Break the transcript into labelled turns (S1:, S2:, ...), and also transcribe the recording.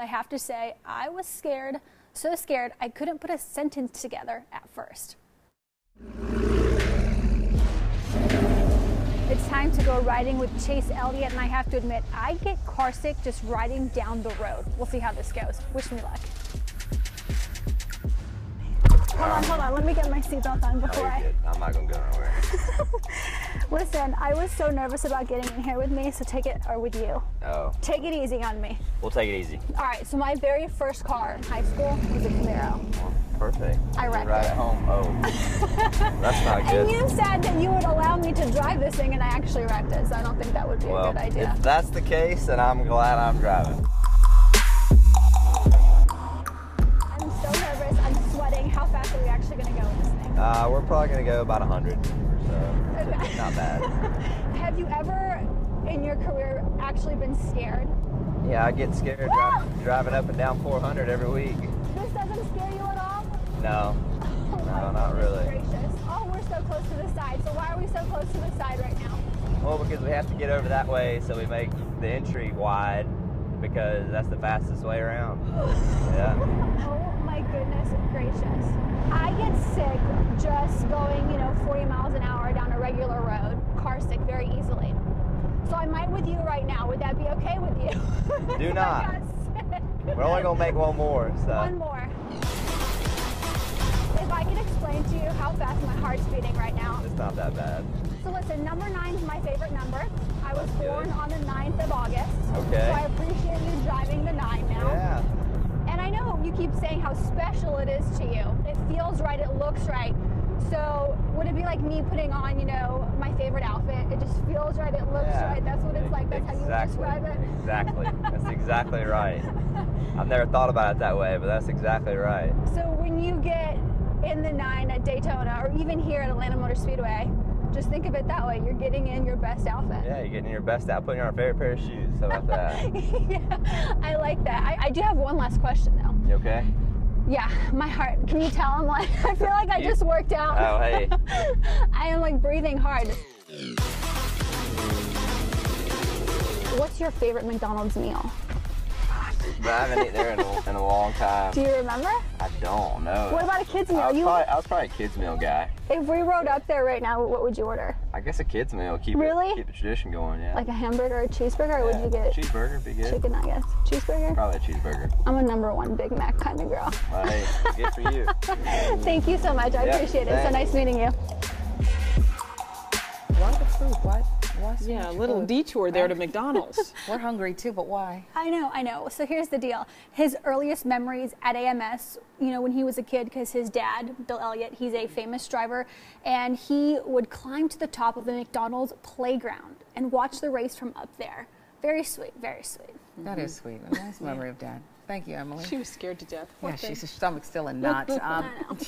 S1: I have to say, I was scared, so scared, I couldn't put a sentence together at first. It's time to go riding with Chase Elliott, and I have to admit, I get carsick just riding down the road. We'll see how this goes. Wish me luck. Hold on, hold on. Let me get my seatbelt on before
S2: Oh,
S1: I.
S2: I'm not gonna go nowhere.
S1: Listen, I was so nervous about getting in here with me, so take it, or with you.
S2: Oh,
S1: Take it easy on me.
S2: we'll take it easy.
S1: All right, so my very first car in high school was a Camaro.
S2: Well, perfect.
S1: I wrecked
S2: right
S1: it.
S2: at home. Oh, that's not good.
S1: And you said that you would allow me to drive this thing, and I actually wrecked it, so I don't think that would be a good idea.
S2: if that's the case, then I'm glad I'm driving. Uh, we're probably gonna go about 100 or so.
S1: Okay.
S2: Not bad.
S1: Have you ever in your career actually been scared?
S2: Yeah, I get scared dri- driving up and down 400 every week.
S1: This doesn't scare you at all?
S2: No,
S1: Oh
S2: No, not really.
S1: Gracious. Oh, we're so close to the side. So why are we so close to the side right now?
S2: well, because we have to get over that way, so we make the entry wide because that's the fastest way around. Yeah.
S1: Oh my goodness gracious. I get sick just going, you know, 40 miles an hour down a regular road, car sick very easily. So I might with you right now. Would that be okay with you?
S2: Do not. We're only gonna make one more, so.
S1: One more. If I can explain to you how fast my heart's beating right now.
S2: It's not that bad.
S1: So listen, number nine is my favorite number. I was
S2: That's good.
S1: born on the 9th of August.
S2: Okay.
S1: So I appreciate you driving the nine now.
S2: Yeah.
S1: And I know you keep saying how special it is to you. It feels right, it looks right. So would it be like me putting on, you know, my favorite outfit? It just feels right, it looks
S2: Yeah.
S1: right. That's what it's like. That's how you describe it.
S2: Exactly. That's exactly right. I've never thought about it that way, but that's exactly right.
S1: So when you get in the nine at Daytona or even here at Atlanta Motor Speedway, just think of it that way. You're getting in your best outfit.
S2: Yeah, you're getting your best out, putting on our favorite pair of shoes. How about that?
S1: yeah, I like that. I, I do have one last question though.
S2: You okay?
S1: Yeah, my heart. Can you tell I'm like I feel like I
S2: You-
S1: just worked out.
S2: Oh, hey.
S1: I am like breathing hard. What's your favorite McDonald's meal?
S2: I haven't eaten there in a, in a long time.
S1: Do you remember?
S2: I don't know.
S1: What about a kids meal?
S2: I was,
S1: You,
S2: probably, I was probably a kids meal guy.
S1: if we rode up there right now, what would you order?
S2: I guess a kids meal. Keep
S1: Really?
S2: it, keep the tradition going. Yeah.
S1: Like a hamburger or a cheeseburger, or would you get
S2: cheeseburger? Be good.
S1: chicken nuggets? Cheeseburger?
S2: Probably a cheeseburger.
S1: I'm a number one Big Mac kind of girl.
S2: Well, hey, good for you.
S1: Thank you so much. I
S2: Yeah,
S1: appreciate it. So nice meeting you.
S3: Why the food? Why? Why so
S4: Yeah, a little
S3: food?
S4: detour there to McDonald's.
S3: We're hungry too, but why?
S1: I know, I know. So here's the deal. His earliest memories at AMS, you know, when he was a kid, because his dad, Bill Elliott, he's a famous driver, and he would climb to the top of the McDonald's playground and watch the race from up there. Very sweet, very sweet.
S3: That is sweet. A nice memory of dad. Thank you, Emily.
S4: she was scared to death. Poor
S3: yeah,
S4: thing.
S3: she's her stomach's still in knots. Um,